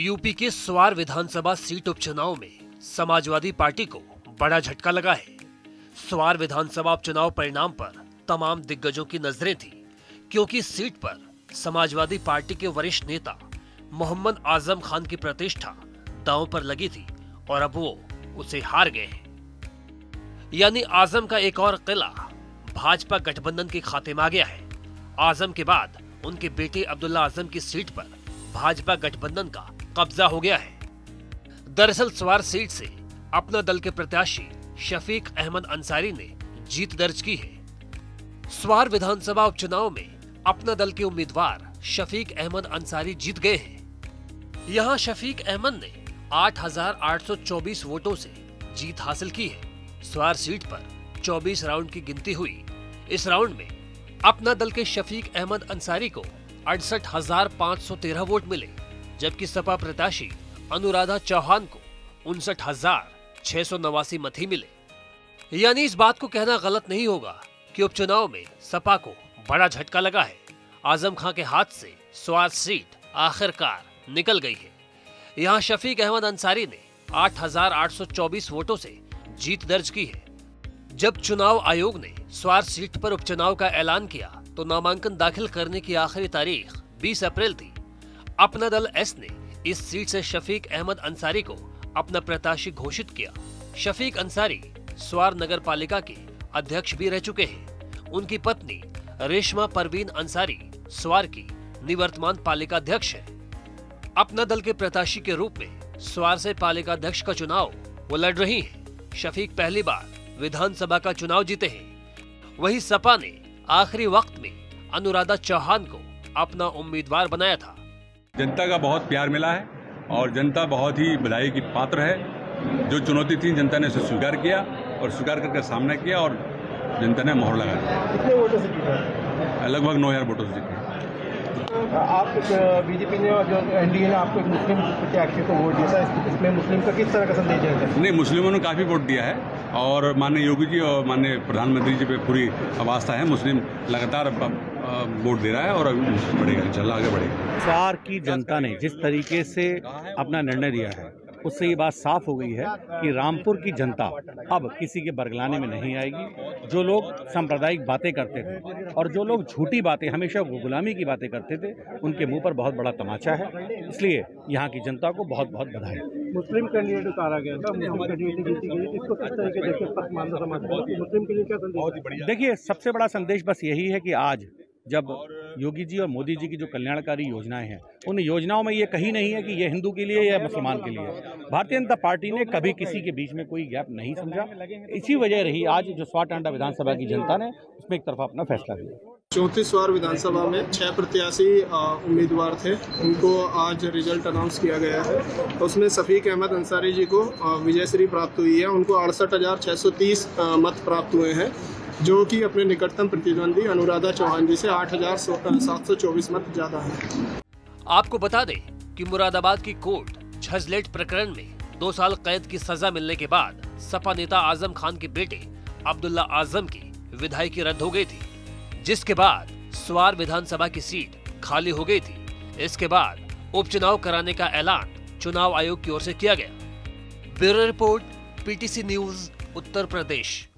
UP के स्वार विधानसभा seat उपचुनाव में समाजवादी पार्टी को बड़ा झटका लगा है। स्वार विधानसभा उपचुनाव परिणाम पर तमाम दिग्गजों की नज़रें थी, क्योंकि सीट पर समाजवादी पार्टी के वरिष्ठ नेता मोहम्मद आज़म खान की प्रतिष्ठा दांव पर लगी थी और अब वो उसे हार गए हैं। यानी आज़म का एक और किला भाजपा गठबंधन के खाते में आ गया है। आज़म के बाद उनके बेटे अब्दुल्ला आज़म की सीट पर भाजपा गठबंधन का कब्जा हो गया है। दरअसल सवार सीट से अपना दल के प्रत्याशी शफीक अहमद अंसारी ने जीत दर्ज की है। स्वार विधानसभा उपचुनाव में अपना दल के उम्मीदवार शफीक अहमद अंसारी जीत गए हैं। यहाँ शफीक अहमद ने 8,824 वोटों से जीत हासिल की है। स्वार सीट पर 24 राउंड की गिनती हुई। इस राउंड में अपना दल के शफीक अहमद अंसारी को अड़सठ वोट मिले। जबकि सपा प्रत्याशी अनुराधा चौहान को उनसठ हज़ार छह सौ नवासी मत ही मिले। यानी इस बात को कहना गलत नहीं होगा कि उपचुनाव में सपा को बड़ा झटका लगा है। आज़म खां के हाथ से स्वार सीट आखिरकार निकल गई है। यहाँ शफीक अहमद अंसारी ने 8,824 वोटों से जीत दर्ज की है। जब चुनाव आयोग ने स्वार सीट पर उपचुनाव का ऐलान किया तो नामांकन दाखिल करने की आखिरी तारीख 20 अप्रैल थी। अपना दल एस ने इस सीट से शफीक अहमद अंसारी को अपना प्रत्याशी घोषित किया। शफीक अंसारी स्वार नगर पालिका के अध्यक्ष भी रह चुके हैं। उनकी पत्नी रेशमा परवीन अंसारी स्वार की निवर्तमान पालिका अध्यक्ष है। अपना दल के प्रत्याशी के रूप में स्वार से पालिका अध्यक्ष का चुनाव वो लड़ रही हैं। शफीक पहली बार विधानसभा का चुनाव जीते हैं। वहीं सपा ने आखिरी वक्त में अनुराधा चौहान को अपना उम्मीदवार बनाया था। जनता का बहुत प्यार मिला है और जनता बहुत ही बधाई की पात्र है। जो चुनौती थी जनता ने उसे स्वीकार किया और स्वीकार करके सामना किया और जनता ने मोहर लगा दिया लगभग नौ हज़ार वोटों से जीते आप बीजेपी ने जो एनडीए ने आपको एक मुस्लिम प्रत्याशी को वोट दिया था इसमें मुस्लिम का किस तरह का संदेश था नहीं मुस्लिमों ने काफ़ी वोट दिया है और माननीय योगी जी और माननीय प्रधानमंत्री जी पे पूरी आवास्था है। मुस्लिम लगातार वोट दे रहा है और बढ़ेगा इंशाल्लाह आगे बढ़ेगा। सार की जनता ने जिस तरीके से अपना निर्णय दिया है उससे ये बात साफ़ हो गई है कि रामपुर की जनता अब किसी के बरगलाने में नहीं आएगी। जो लोग सांप्रदायिक बातें करते थे और जो लोग झूठी बातें हमेशा गुलामी की बातें करते थे उनके मुँह पर बहुत बड़ा तमाचा है। इसलिए यहाँ की जनता को बहुत बहुत बधाई। मुस्लिम कैंडिडेट उतारा गया था मुस्लिम कैंडिडेट जीती गई इसको किस तरीके देखिए पसमानदा समाज मुस्लिम के लिए क्या देखिए सबसे बड़ा संदेश बस यही है कि आज जब योगी जी और मोदी जी की जो कल्याणकारी योजनाएँ हैं उन योजनाओं में ये कहीं नहीं है कि ये हिंदू के लिए या मुसलमान के लिए भारतीय जनता पार्टी ने कभी किसी के बीच में कोई गैप नहीं समझा। इसी वजह रही आज जो स्वाट स्वाटांडा विधानसभा की जनता ने उसमें एक तरफा अपना फैसला लिया। चौंतीस वार विधानसभा में छह प्रत्याशी उम्मीदवार थे। उनको आज रिज़ल्ट अनाउंस किया गया है। उसमें सफ़ीक अहमद अंसारी जी को विजयश्री प्राप्त हुई है। उनको अड़सठ हज़ार छः सौ तीस मत प्राप्त हुए हैं। जो कि अपने निकटतम प्रतिद्वंदी अनुराधा चौहान जी से आठ हज़ार सात सौ चौबीस मत ज़्यादा है। आपको बता दें कि मुरादाबाद की कोर्ट झजलेट प्रकरण में दो साल कैद की सजा मिलने के बाद सपा नेता आज़म खान के बेटे अब्दुल्ला आज़म की विधायकी रद्द हो गई थी, जिसके बाद स्वार विधानसभा की सीट खाली हो गई थी। इसके बाद उपचुनाव कराने का ऐलान चुनाव आयोग की ओर से किया गया। Bureau report, PTC news, Uttar Pradesh.